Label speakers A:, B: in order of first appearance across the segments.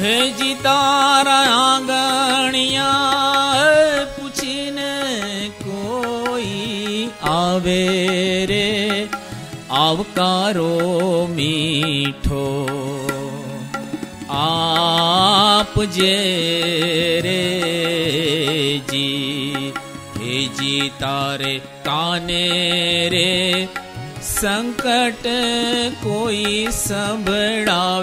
A: हे जि तारा गणया पुन आवेरे आवकारो मीठो आपजे रे? जी हे जी तारे काने रे संकट कोई सबडावेरे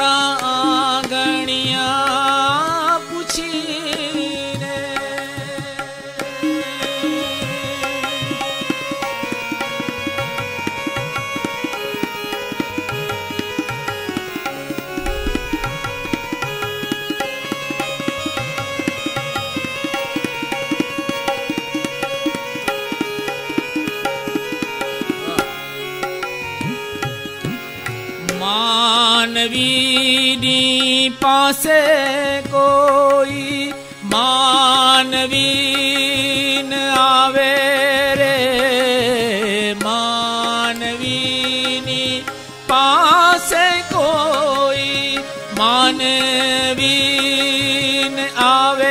A: मानवी पासे कोई मानवीन आवे रे। मानवीनी पासे कोई मानवीन आवे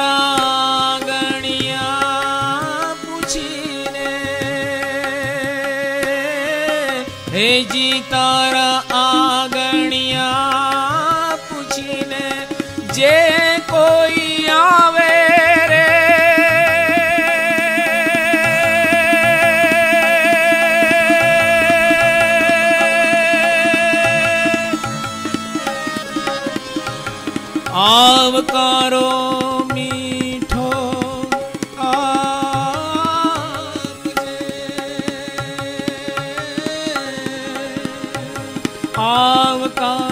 A: હે જી તારા આગણિયા પૂછીને જે કોઈ આવે રે આવકારો आवका